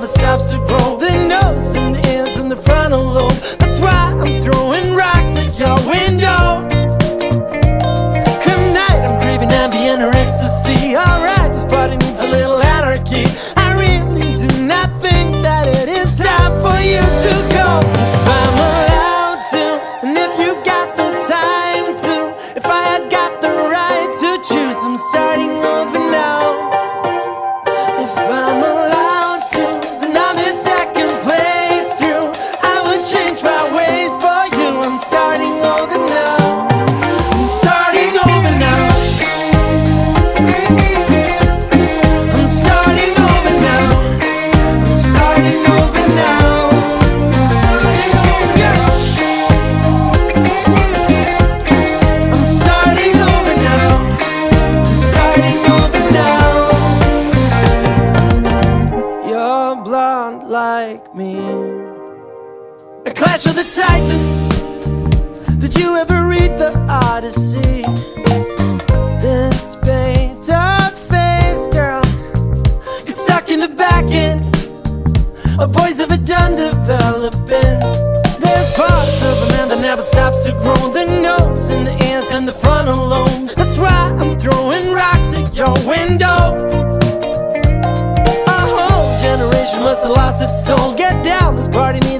grow. The nose and the ears and the frontal lobe. That's why I'm throwing rocks at your window. Come night, I'm craving ambient or ecstasy. Alright, this party needs a little anarchy. I really do not think that it is time for you to go. If I'm allowed to, and if you got clash of the titans. Did you ever read the Odyssey? This painted face girl gets stuck in the back end. Our boys ever done developing. There's parts of a man that never stops to grow. The nose and the ears and the frontal lobe. That's why I'm throwing rocks at your window. A whole generation must have lost its soul. Get down, this party needs